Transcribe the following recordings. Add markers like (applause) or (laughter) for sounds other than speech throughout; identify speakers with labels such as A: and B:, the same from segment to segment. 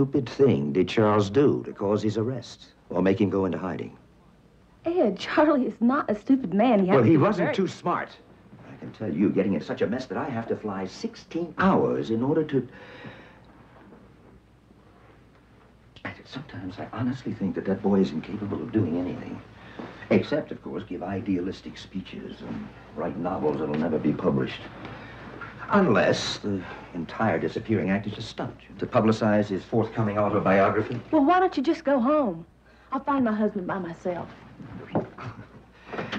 A: What stupid thing did Charles do to cause his arrest or make him go into hiding?
B: Ed, Charlie is not a stupid man. He
A: well, he wasn't
B: very...
A: too smart. I can tell you, getting in such a mess that I have to fly 16 hours in order to... Sometimes I honestly think that that boy is incapable of doing anything. Except, of course, give idealistic speeches and write novels that'll never be published. Unless the entire disappearing act is a stunt to publicize his forthcoming autobiography.
B: Well, why don't you just go home? I'll find my husband by myself.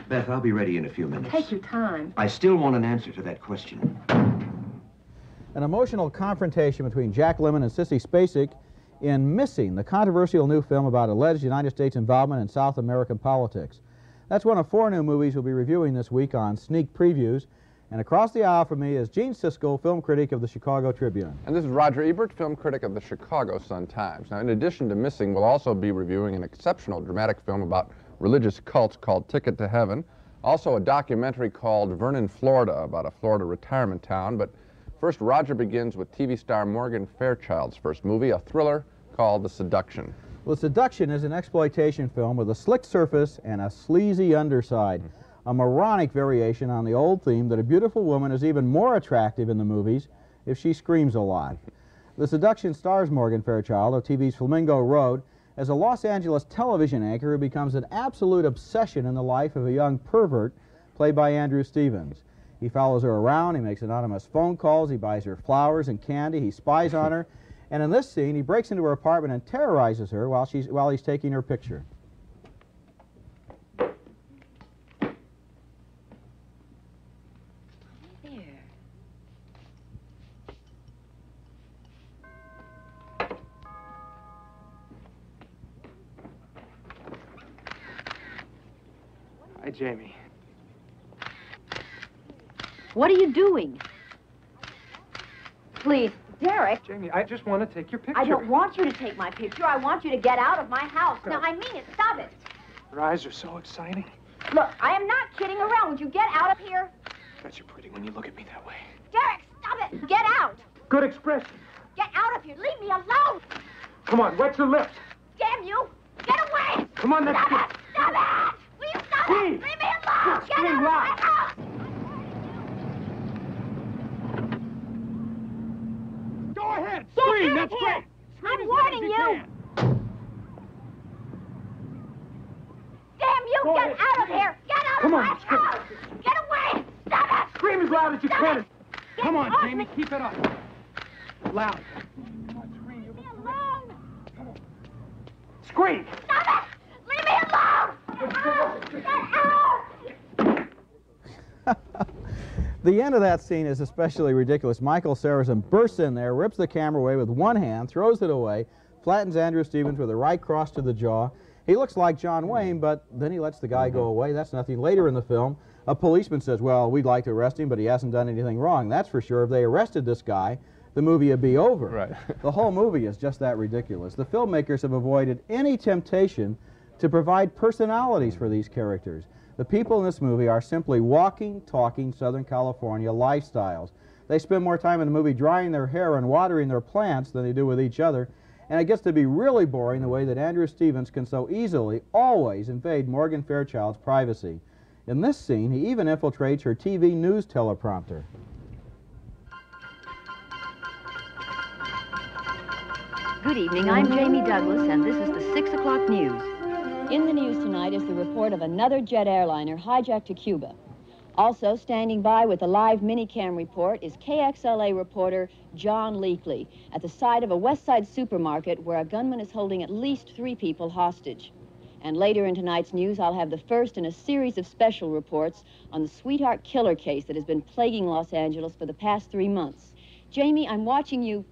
A: Beth, I'll be ready in a few minutes.
B: Take your time.
A: I still want an answer to that question.
C: An emotional confrontation between Jack Lemmon and Sissy Spacek in Missing, the controversial new film about alleged United States involvement in South American politics. That's one of four new movies we'll be reviewing this week on Sneak Previews. And across the aisle from me is Gene Siskel, film critic of the Chicago Tribune.
D: And this is Roger Ebert, film critic of the Chicago Sun-Times. Now, in addition to Missing, we'll also be reviewing an exceptional dramatic film about religious cults called Ticket to Heaven. Also a documentary called Vernon, Florida, about a Florida retirement town. But first, Roger begins with TV star Morgan Fairchild's first movie, a thriller called The Seduction.
C: Well, Seduction is an exploitation film with a slick surface and a sleazy underside. Hmm. A moronic variation on the old theme that a beautiful woman is even more attractive in the movies if she screams a lot. The Seduction stars Morgan Fairchild of TV's Flamingo Road as a Los Angeles television anchor who becomes an absolute obsession in the life of a young pervert played by Andrew Stevens. He follows her around, he makes anonymous phone calls, he buys her flowers and candy, he spies on her, and in this scene, he breaks into her apartment and terrorizes her while, she's, while he's taking her picture.
E: Jamie.
F: What are you doing? Please, Derek.
E: Jamie, I just want to take your picture.
F: I don't want you to take my picture. I want you to get out of my house. No. Now, I mean it. Stop it.
E: Your eyes are so exciting.
F: Look, I am not kidding around. Would you get out of here?
E: Bet you're pretty when you look at me that way.
F: Derek, stop it. Get out.
E: Good expression.
F: Get out of here. Leave me alone.
E: Come on, wet your lips.
F: Damn you. Get away.
E: Come on, let's
F: stop
E: get...
F: it.
E: Please.
F: Leave me alone. Get
E: Scream
F: out of my house.
E: Go ahead.
F: Get
E: Scream. That's
F: here.
E: great. Scream
F: I'm warning you.
E: can.
F: Damn you.
E: Go
F: get
E: ahead.
F: out of here. Get out
E: Come
F: of
E: on,
F: my
E: scream.
F: house. Get away. Stop it.
E: Scream as loud as you
F: Stop
E: can.
F: it.
E: Come on, Jamie.
F: me.
E: Keep it up. Loud. Come on, scream.
F: Leave me alone. Come on.
E: Scream.
F: Stop it. Leave me alone. Out. Get out. (laughs)
C: The end of that scene is especially ridiculous. Michael Sarrazin bursts in there, rips the camera away with one hand, throws it away, flattens Andrew Stevens with a right cross to the jaw. He looks like John Wayne, but then he lets the guy go mm-hmm. away. That's nothing. Later in the film, a policeman says, well, we'd like to arrest him, but he hasn't done anything wrong. That's for sure. If they arrested this guy, the movie would be over.
D: Right. (laughs)
C: the whole movie is just that ridiculous. The filmmakers have avoided any temptation to provide personalities for these characters. The people in this movie are simply walking, talking Southern California lifestyles. They spend more time in the movie drying their hair and watering their plants than they do with each other, and it gets to be really boring the way that Andrew Stevens can so easily, always invade Morgan Fairchild's privacy. In this scene, he even infiltrates her TV news teleprompter.
G: Good evening. I'm Jamie Douglas, and this is the 6 o'clock news. In the news tonight is the report of another jet airliner hijacked to Cuba. Also standing by with a live minicam report is KXLA reporter John Leakley at the site of a West Side supermarket where a gunman is holding at least three people hostage. And later in tonight's news, I'll have the first in a series of special reports on the sweetheart killer case that has been plaguing Los Angeles for the past three months. Jamie, I'm watching you.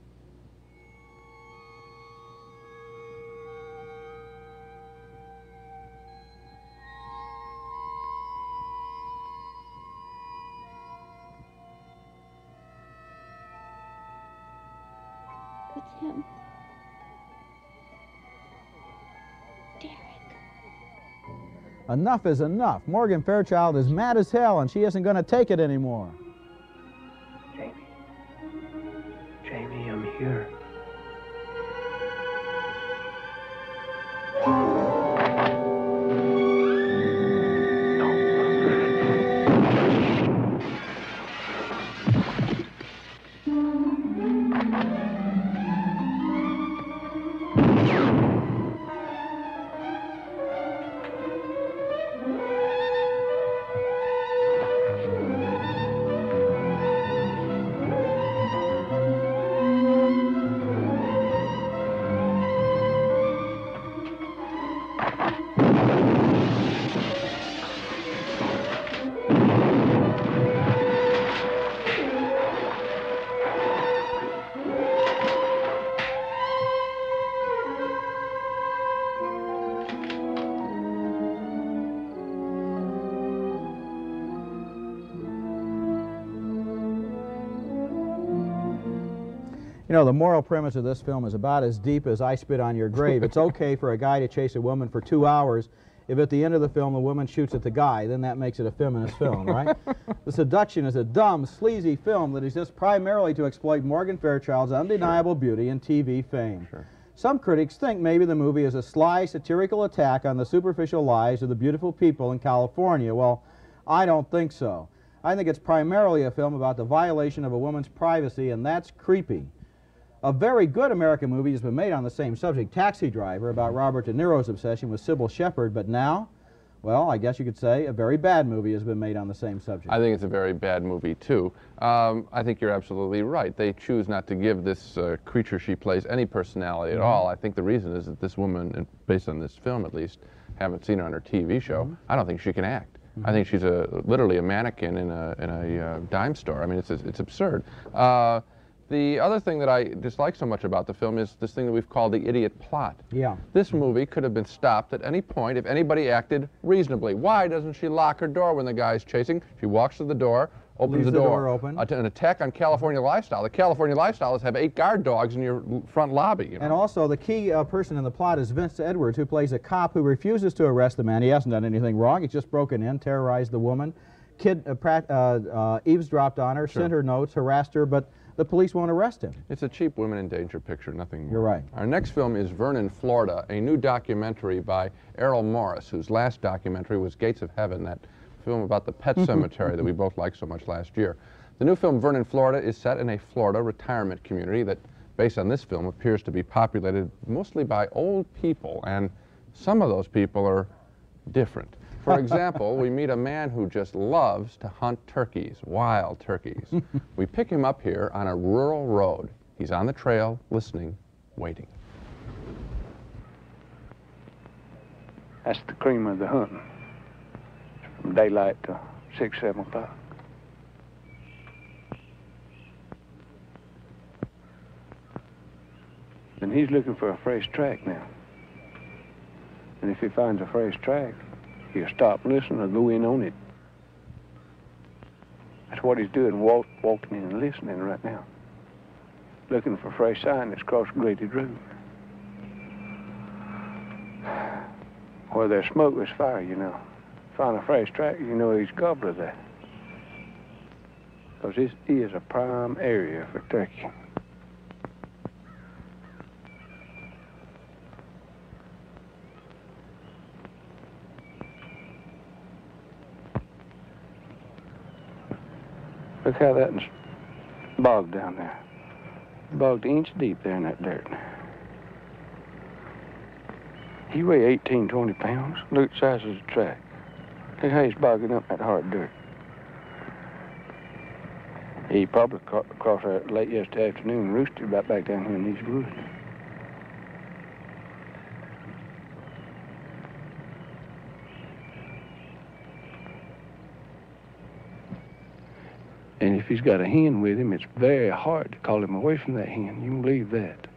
G: Him. Derek.
C: Enough is enough. Morgan Fairchild is mad as hell, and she isn't going to take it anymore. Know, the moral premise of this film is about as deep as I spit on your grave. It's (laughs) okay for a guy to chase a woman for two hours if at the end of the film the woman shoots at the guy, then that makes it a feminist film, right? (laughs) the Seduction is a dumb, sleazy film that exists primarily to exploit Morgan Fairchild's undeniable beauty and TV fame.
D: Sure.
C: Some critics think maybe the movie is a sly, satirical attack on the superficial lives of the beautiful people in California. Well, I don't think so. I think it's primarily a film about the violation of a woman's privacy, and that's creepy. A very good American movie has been made on the same subject, Taxi Driver, about Robert De Niro's obsession with Cybill Shepherd, but now, well, I guess you could say a very bad movie has been made on the same subject.
D: I think it's a very bad movie, too. Um, I think you're absolutely right. They choose not to give this uh, creature she plays any personality at all. I think the reason is that this woman, based on this film at least, haven't seen her on her TV show. I don't think she can act. I think she's a literally a mannequin in a, in a uh, dime store. I mean, it's, it's absurd. Uh, the other thing that I dislike so much about the film is this thing that we've called the idiot plot.
C: Yeah.
D: This movie could have been stopped at any point if anybody acted reasonably. Why doesn't she lock her door when the guy's chasing? She walks to the door, opens the
C: the
D: door.
C: door open.
D: An attack on California lifestyle. The California lifestyles have eight guard dogs in your front lobby. You know?
C: And also, the key uh, person in the plot is Vince Edwards, who plays a cop who refuses to arrest the man. He hasn't done anything wrong. He's just broken in, terrorized the woman, kid, uh, uh, uh, eavesdropped on her, sent her notes, harassed her, but the police won't arrest him.
D: It's a cheap women in danger picture, nothing more.
C: You're right.
D: Our next film is Vernon, Florida, a new documentary by Errol Morris, whose last documentary was Gates of Heaven, that film about the pet (laughs) cemetery that we both liked so much last year. The new film, Vernon, Florida, is set in a Florida retirement community that, based on this film, appears to be populated mostly by old people, and some of those people are different. For example, we meet a man who just loves to hunt turkeys, wild turkeys. (laughs) we pick him up here on a rural road. He's on the trail, listening, waiting.
H: That's the cream of the hunting. From daylight to six, seven o'clock. Then he's looking for a fresh track now. And if he finds a fresh track, he'll stop and listen or go in on it. That's what he's doing, walk, walking in and listening right now. Looking for fresh sign that's crossed graded road. Where there's smoke, there's fire, you know. Find a fresh track, you know he's gobbler there. Because this is a prime area for turkey. Look how that's bogged down there. Bogged inch deep there in that dirt. He weigh 18, 20 pounds. Look the size of the track. Look how he's bogging up that hard dirt. He probably cro- crossed there late yesterday afternoon and roosted right back down here in these woods. And if he's got a hen with him, it's very hard to call him away from that hen. You can believe that.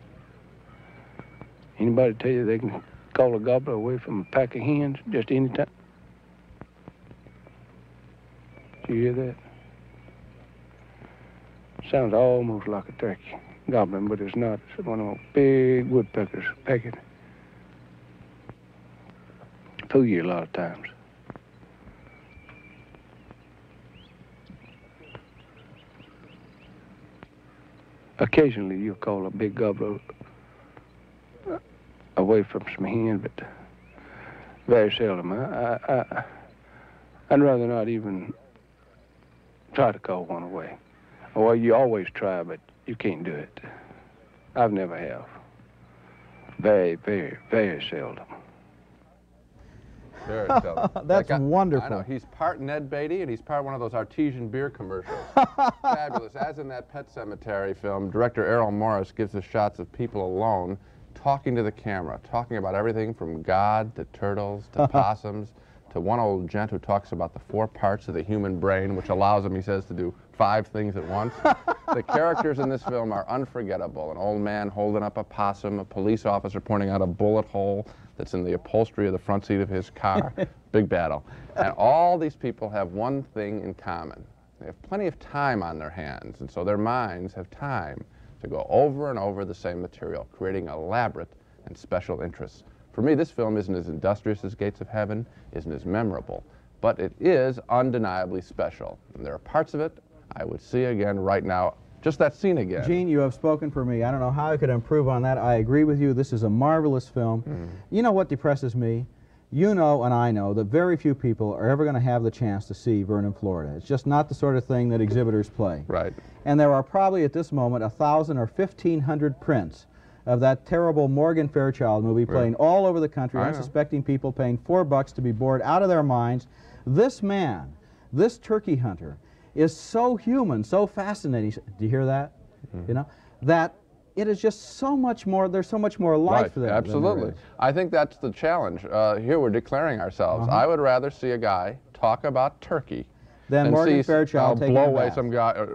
H: Anybody tell you they can call a gobbler away from a pack of hens just any time? Do you hear that? Sounds almost like a turkey gobbling, but it's not. It's one of those big woodpeckers pecking. Fool you a lot of times. Occasionally you'll call a big gobbler away from some hen, but very seldom. I, I, I, I'd rather not even try to call one away. Well, you always try, but you can't do it. I've never have. Very, very, very seldom. (laughs)
C: That's
D: That guy-
C: wonderful.
D: I know. He's part Ned Beatty and he's part one of those artesian beer commercials. (laughs) Fabulous. As in that Pet Cemetery film, director Errol Morris gives us shots of people alone talking to the camera, talking about everything from God to turtles to (laughs) possums to one old gent who talks about the four parts of the human brain, which allows him, he says, to do five things at once. the characters in this film are unforgettable. An old man holding up a possum, a police officer pointing out a bullet hole that's in the upholstery of the front seat of his car. (laughs) Big battle. And all these people have one thing in common. They have plenty of time on their hands, and so their minds have time to go over and over the same material, creating elaborate and special interests. For me, this film isn't as industrious as Gates of Heaven, isn't as memorable, but it is undeniably special. And there are parts of it I would see again right now. Just that scene again.
C: Gene, you have spoken for me. I don't know how I could improve on that. I agree with you. This is a marvelous film.
D: Hmm.
C: You know what depresses me? You know and I know that very few people are ever going to have the chance to see Vernon, Florida. It's just not the sort of thing that exhibitors play.
D: Right.
C: And there are probably at this moment a thousand or fifteen hundred prints of that terrible Morgan Fairchild movie playing all over the country,
D: I know.
C: unsuspecting people paying four bucks to be bored out of their minds. This man, this turkey hunter, is so human, so fascinating. Do you hear that?
D: Mm-hmm.
C: You know that it is just so much more. There's so much more life
D: Right,
C: there.
D: absolutely. I think that's the challenge. Uh, here we're declaring ourselves.
C: Uh-huh.
D: I would rather see a guy talk about turkey than
C: Morgan
D: see
C: Fairchild
D: uh, blow away
C: bath.
D: some guy. Uh,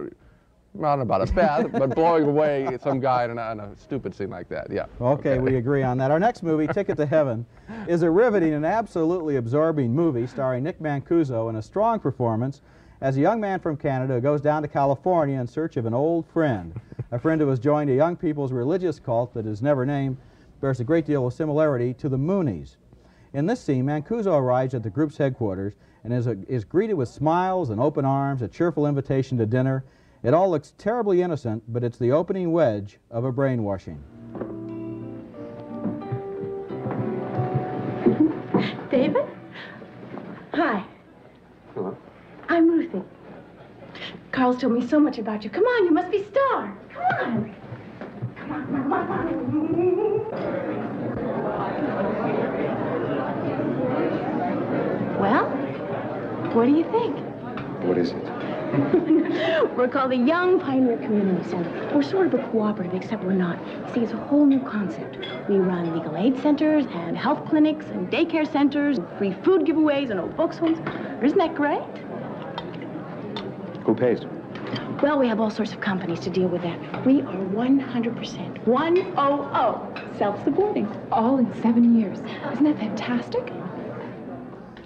D: not about a (laughs) bath, but blowing away some guy in a, in a stupid scene like that. Yeah.
C: Okay, we agree on that. Our next movie, (laughs) Ticket to Heaven, is a riveting and absolutely absorbing movie starring Nick Mancuso in a strong performance as a young man from Canada goes down to California in search of an old friend. a friend who has joined a young people's religious cult that is never named, bears a great deal of similarity to the Moonies. In this scene, Mancuso arrives at the group's headquarters and is, uh, is greeted with smiles and open arms, a cheerful invitation to dinner. It all looks terribly innocent, but it's the opening wedge of a brainwashing.
B: Carl's told me so much about you. Come on, you must be Star. Come on. Come on, come on, come on. Well, what do you think?
H: What is it? (laughs)
B: We're called the Young Pioneer Community Center. We're sort of a cooperative, except we're not. See, it's a whole new concept. We run legal aid centers and health clinics and daycare centers, and free food giveaways and old folks homes. Isn't that great?
H: Who pays?
B: Well, we have all sorts of companies to deal with that. We are 100%, 100 self-supporting.
I: All in seven years. Isn't that fantastic?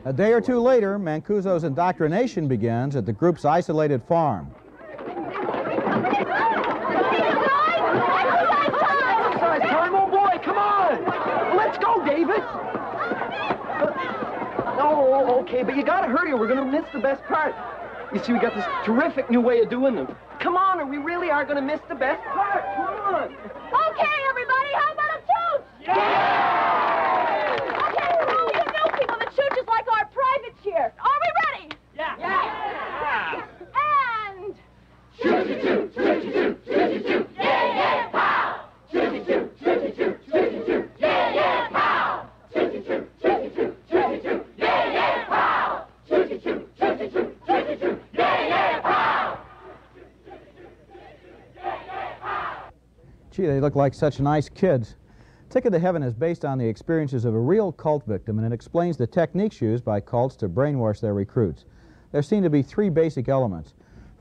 C: A day or two later, Mancuso's indoctrination begins at the group's isolated farm.
E: Exercise time, oh boy, come on! Let's go, David! Oh, okay, but you gotta hurry or we're gonna miss the best part. You see, we got this terrific new way of doing them. Come on, or we really are gonna miss the best part. Come on!
F: Okay, everybody, how about a toast? Yeah! Okay, for all you new people, the tooch is like our private cheer. Are we ready? Yeah. Yeah. And...
C: Gee, they look like such nice kids. Ticket to Heaven is based on the experiences of a real cult victim, and it explains the techniques used by cults to brainwash their recruits. There seem to be three basic elements.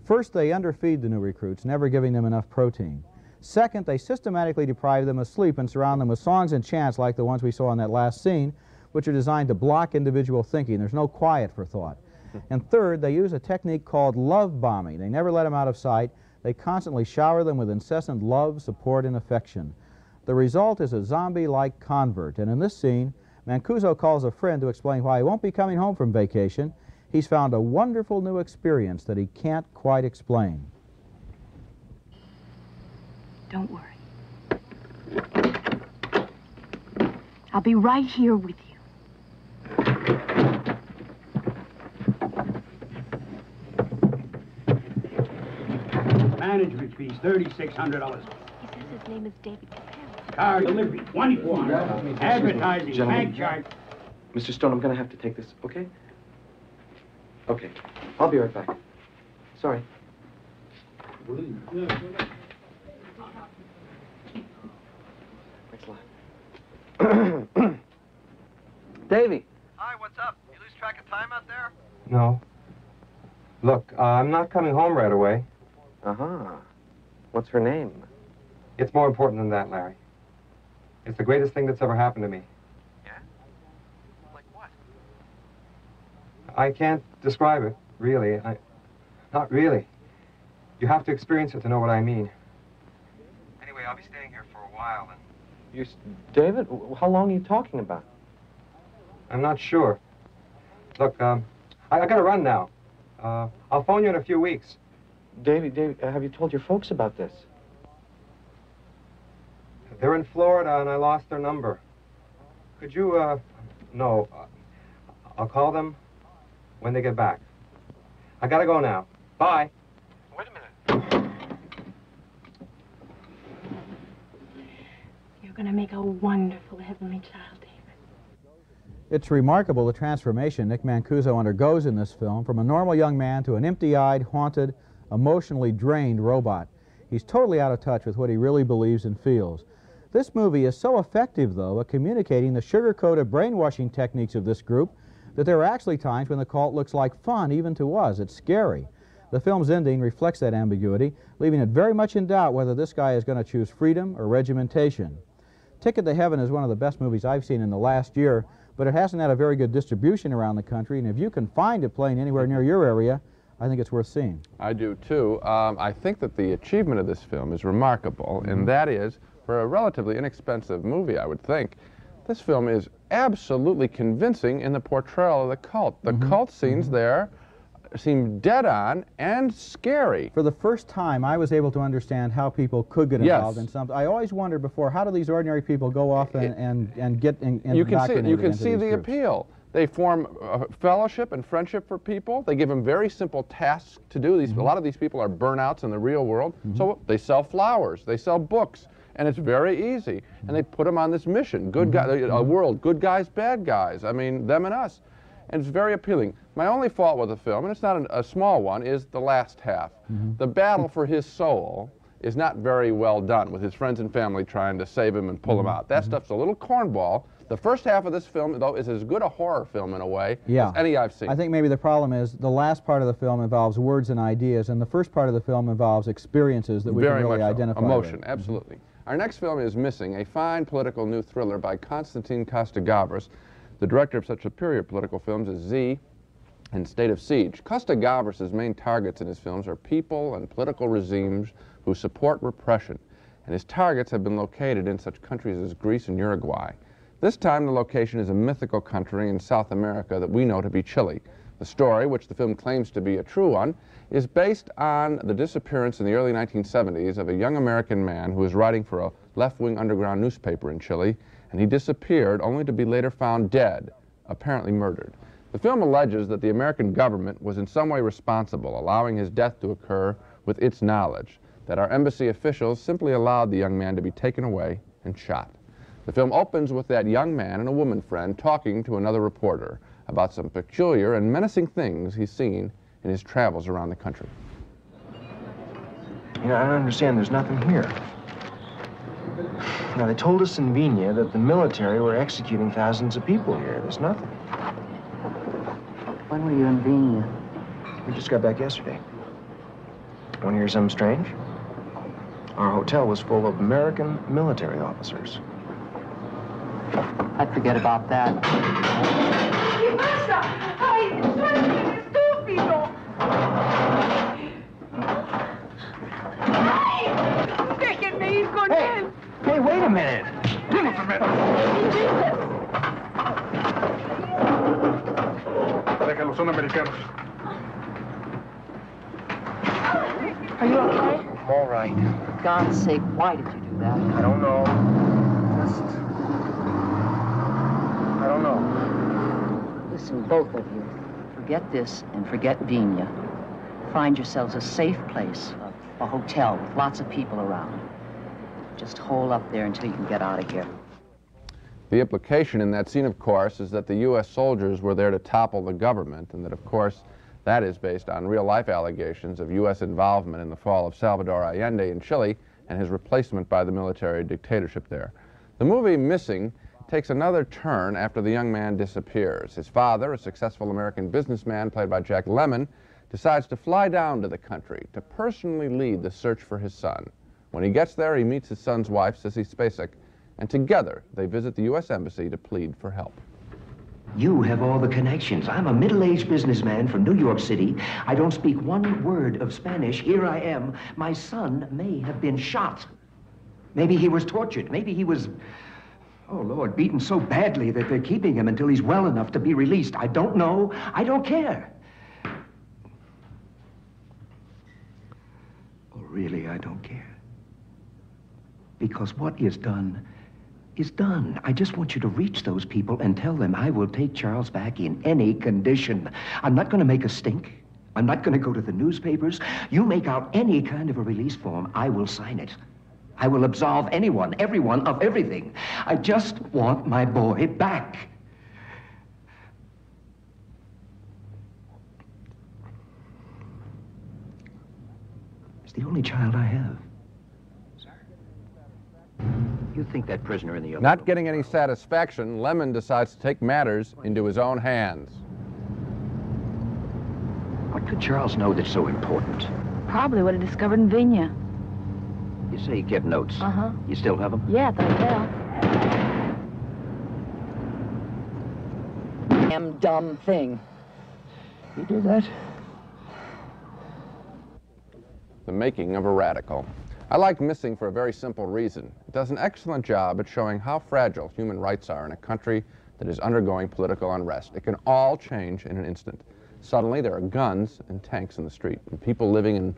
C: First, they underfeed the new recruits, never giving them enough protein. Second, they systematically deprive them of sleep and surround them with songs and chants like the ones we saw in that last scene, which are designed to block individual thinking. There's no quiet for thought. And third, they use a technique called love bombing. They never let them out of sight. They constantly shower them with incessant love, support, and affection. The result is a zombie-like convert. And in this scene, Mancuso calls a friend to explain why he won't be coming home from vacation. He's found a wonderful new experience that he can't quite explain.
B: Don't worry. I'll be right here with you.
J: Management fees, thirty-six hundred dollars.
B: He says his name is David
J: Car delivery, twenty-four hundred. Advertising,
H: Gentlemen.
J: bank charge.
H: Mr. Stone, I'm gonna have to take this, okay? Okay. I'll be right back. Sorry. Thanks a lot. (clears throat) Davy.
K: Hi, what's up? You lose track of time out there?
L: No. Look, uh, I'm not coming home right away.
H: Uh-huh. What's her name?
L: It's more important than that, Larry. It's the greatest thing that's ever happened to me.
K: Yeah? Like what?
L: I can't describe it, really. I, not really. You have to experience it to know what I mean. Anyway, I'll be staying here for a while, and
E: You, David, how long are you talking about?
L: I'm not sure. Look, um, I, I gotta run now. Uh, I'll phone you in a few weeks.
E: Davy, Davy, uh, have you told your folks about this?
L: They're in Florida, and I lost their number. Could you, uh, no, uh, I'll call them when they get back. I gotta go now. Bye. Wait a minute.
B: You're going to make a wonderful heavenly child, David.
C: It's remarkable the transformation Nick Mancuso undergoes in this film from a normal young man to an empty-eyed, haunted, emotionally drained robot. He's totally out of touch with what he really believes and feels. This movie is so effective, though, at communicating the sugar-coated brainwashing techniques of this group that there are actually times when the cult looks like fun even to us. It's scary. The film's ending reflects that ambiguity, leaving it very much in doubt whether this guy is going to choose freedom or regimentation. Ticket to Heaven is one of the best movies I've seen in the last year, but it hasn't had a very good distribution around the country, and if you can find it playing anywhere near your area, I think it's worth seeing.
D: I do too. Um, I think that the achievement of this film is remarkable, and mm-hmm. that is, for a relatively inexpensive movie, I would think, this film is absolutely convincing in the portrayal of the cult. The mm-hmm. cult scenes mm-hmm. there seem dead on and scary.
C: For the first time, I was able to understand how people could get
D: Yes.
C: involved in something. I always wondered before, how do these ordinary people go off and, and, and get in,
D: you can see. You can see the
C: groups?
D: appeal. They form uh, fellowship and friendship for people. They give them very simple tasks to do. These mm-hmm. a lot of these people are burnouts in the real world. Mm-hmm. So they sell flowers. They sell books, and it's very easy. And mm-hmm. they put them on this mission. Good guy, a world. Good guys, bad guys. I mean, them and us. And it's very appealing. My only fault with the film, and it's not an, a small one, is the last half. The battle for his soul is not very well done with his friends and family trying to save him and pull him out. That stuff's a little cornball. The first half of this film, though, is as good a horror film in a way
C: Yeah.
D: as any I've seen.
C: I think maybe the problem is the last part of the film involves words and ideas, and the first part of the film involves experiences that we
D: Very
C: can really
D: much so.
C: identify
D: Emotion,
C: with.
D: absolutely. Mm-hmm. Our next film is Missing, a fine political new thriller by Konstantin Costa-Gavras, the director of such superior political films as Z and State of Siege. Costa-Gavras' main targets in his films are people and political regimes who support repression, and his targets have been located in such countries as Greece and Uruguay. This time the location is a mythical country in South America that we know to be Chile. The story, which the film claims to be a true one, is based on the disappearance in the early 1970s of a young American man who was writing for a left-wing underground newspaper in Chile, and he disappeared only to be later found dead, apparently murdered. The film alleges that the American government was in some way responsible, allowing his death to occur with its knowledge, that our embassy officials simply allowed the young man to be taken away and shot. The film opens with that young man and a woman friend talking to another reporter about some peculiar and menacing things he's seen in his travels around the country.
M: You know, I don't understand. There's nothing here. Now, they told us in Vina that the military were executing thousands of people here. There's nothing.
N: When were you in Vina?
M: We just got back yesterday. Want to hear something strange? Our hotel was full of American military officers.
N: I'd forget about that.
F: Taking me, he's going
M: Hey, hey, wait a minute.
J: Déjalos, son americanos.
N: Are you okay?
M: I'm all right.
N: For God's sake, why did you do that?
M: I don't know. Just. I don't know.
N: Listen, both of you, forget this and forget Vina. Find yourselves a safe place, a, a hotel with lots of people around. Just hole up there until you can get out of here.
D: The implication in that scene, of course, is that the U.S. soldiers were there to topple the government, and that, of course, that is based on real-life allegations of U.S. involvement in the fall of Salvador Allende in Chile and his replacement by the military dictatorship there. The movie Missing takes another turn after the young man disappears. His father, a successful American businessman played by Jack Lemmon, decides to fly down to the country to personally lead the search for his son. When he gets there, he meets his son's wife, Sissy Spacek, and together they visit the U.S. Embassy to plead for help.
A: You have all the connections. I'm a middle-aged businessman from New York City. I don't speak one word of Spanish. Here I am. My son may have been shot. Maybe he was tortured. Maybe he was, oh Lord, beaten so badly that they're keeping him until he's well enough to be released. I don't know. I don't care. Oh, really, I don't care. Because what is done is done. I just want you to reach those people and tell them I will take Charles back in any condition. I'm not going to make a stink. I'm not going to go to the newspapers. You make out any kind of a release form, I will sign it. I will absolve anyone, everyone, of everything. I just want my boy back. He's the only child I have. You think that prisoner in the other
D: Not getting any satisfaction, Lemmon decides to take matters into his own hands.
A: What could Charles know that's so important?
G: Probably what he discovered in Vina.
A: You say you kept notes.
G: Uh-huh.
A: You still have them?
G: Yeah, at the hotel.
N: Damn dumb thing.
A: You did that?
D: The Making of a Radical. I like Missing for a very simple reason. It does an excellent job at showing how fragile human rights are in a country that is undergoing political unrest. It can all change in an instant. Suddenly, there are guns and tanks in the street, and people living in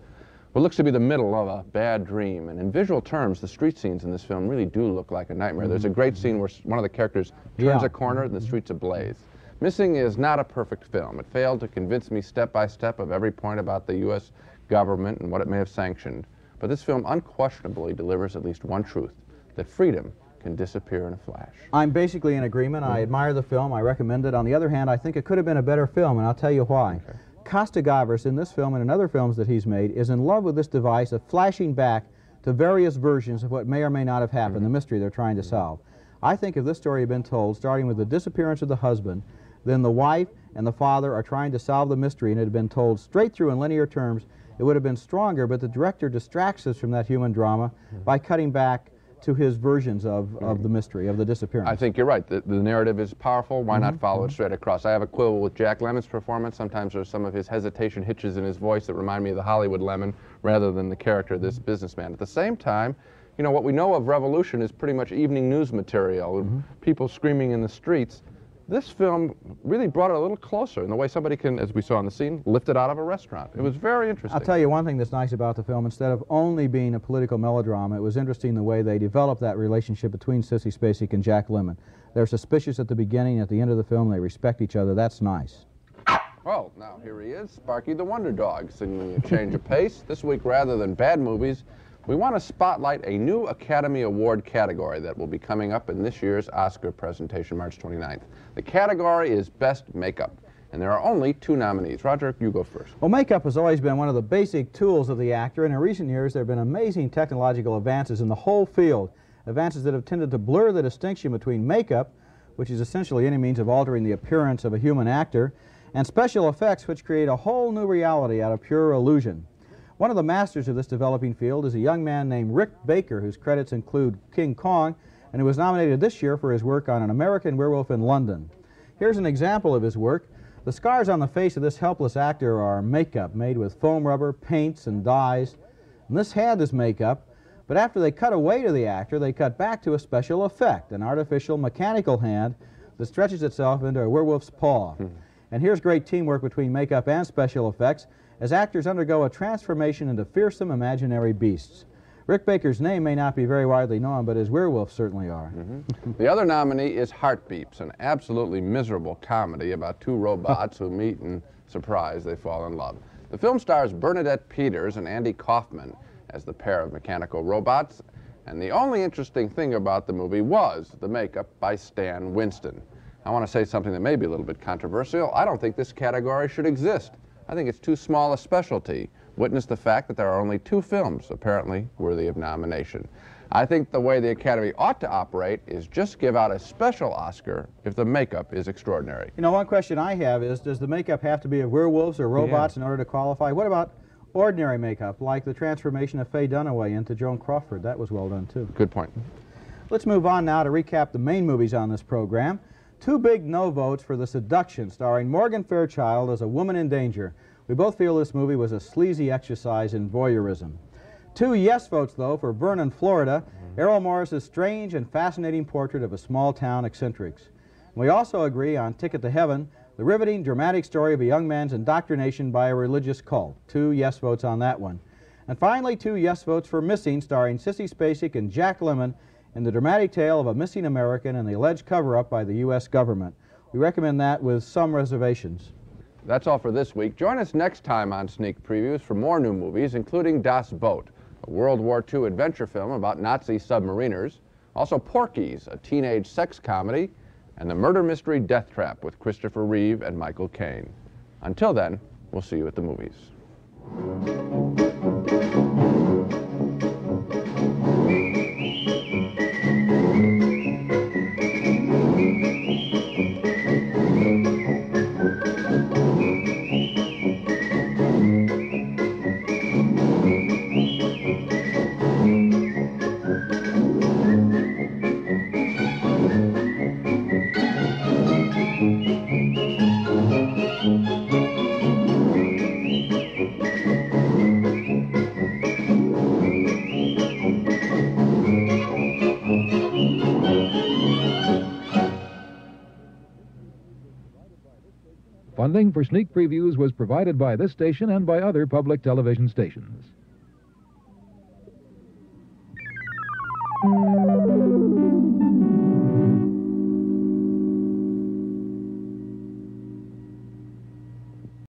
D: what looks to be the middle of a bad dream. And in visual terms, the street scenes in this film really do look like a nightmare. There's a mm-hmm. great scene where one of the characters turns
C: Yeah.
D: a corner and the mm-hmm. street's ablaze. Missing is not a perfect film. It failed to convince me step by step of every point about the U.S. government and what it may have sanctioned. But this film unquestionably delivers at least one truth that freedom can disappear in a flash.
C: I'm basically in agreement. I mm-hmm. admire the film. I recommend it. On the other hand, I think it could have been a better film, and I'll tell you why. Costa Gavras, in this film and in other films that he's made, is in love with this device of flashing back to various versions of what may or may not have happened, the mm-hmm. mystery they're trying to solve. I think if this story had been told, starting with the disappearance of the husband, then the wife and the father are trying to solve the mystery, and it had been told straight through in linear terms, it would have been stronger, but the director distracts us from that human drama mm-hmm. by cutting back to his versions of, of the mystery, of the disappearance.
D: I think you're right. The, the narrative is powerful. Why
C: Mm-hmm.
D: not follow it straight across? I have a quibble with Jack Lemmon's performance. Sometimes there's some of his hesitation hitches in his voice that remind me of the Hollywood Lemmon rather than the character of this businessman. At the same time, you know, what we know of Revolution is pretty much evening news material,
C: Mm-hmm.
D: people screaming in the streets. This film really brought it a little closer in the way somebody can, as we saw in the scene, lift it out of a restaurant. It was very interesting.
C: I'll tell you one thing that's nice about the film. Instead of only being a political melodrama, it was interesting the way they developed that relationship between Sissy Spacek and Jack Lemmon. They're suspicious at the beginning. At the end of the film, they respect each other. That's nice.
D: Well, now here he is, Sparky the Wonder Dog, signaling a change of pace. This week, rather than bad movies, we want to spotlight a new Academy Award category that will be coming up in this year's Oscar presentation, March 29th. The category is Best Makeup, and there are only two nominees. Roger, you go first.
C: Well, makeup has always been one of the basic tools of the actor, and in recent years there have been amazing technological advances in the whole field. Advances that have tended to blur the distinction between makeup, which is essentially any means of altering the appearance of a human actor, and special effects, which create a whole new reality out of pure illusion. One of the masters of this developing field is a young man named Rick Baker, whose credits include King Kong, and who was nominated this year for his work on An American Werewolf in London. Here's an example of his work. The scars on the face of this helpless actor are makeup made with foam rubber, paints, and dyes. And this hand is makeup, but after they cut away to the actor, they cut back to a special effect, an artificial mechanical hand that stretches itself into a werewolf's paw. Hmm. And here's great teamwork between makeup and special effects as actors undergo a transformation into fearsome imaginary beasts. Rick Baker's name may not be very widely known, but his werewolves certainly are. Mm-hmm.
D: The other nominee is Heartbeeps, an absolutely miserable comedy about two robots who meet and, surprise, they fall in love. The film stars Bernadette Peters and Andy Kaufman as the pair of mechanical robots, and the only interesting thing about the movie was the makeup by Stan Winston. I want to say something that may be a little bit controversial. I don't think this category should exist. I think it's too small a specialty. Witness the fact that there are only two films apparently worthy of nomination. I think the way the Academy ought to operate is just give out a special Oscar if the makeup is extraordinary.
C: You know, one question I have is, does the makeup have to be of werewolves or robots in order to qualify? What about ordinary makeup, like the transformation of Faye Dunaway into Joan Crawford? That was well done, too.
D: Good point.
C: Let's move on now to recap the main movies on this program. Two big no votes for The Seduction, starring Morgan Fairchild as a woman in danger. We both feel this movie was a sleazy exercise in voyeurism. Two yes votes, though, for Vernon, Florida, mm-hmm. Errol Morris's strange and fascinating portrait of a small town eccentrics. We also agree on Ticket to Heaven, the riveting, dramatic story of a young man's indoctrination by a religious cult. Two yes votes on that one. And finally, two yes votes for Missing, starring Sissy Spacek and Jack Lemmon in the dramatic tale of a missing American and the alleged cover-up by the U.S. government. We recommend that with some reservations.
D: That's all for this week. Join us next time on Sneak Previews for more new movies, including Das Boot, a World War II adventure film about Nazi submariners, also Porky's, a teenage sex comedy, and the murder mystery Death Trap with Christopher Reeve and Michael Caine. Until then, we'll see you at the movies.
O: Funding for sneak previews was provided by this station and by other public television stations.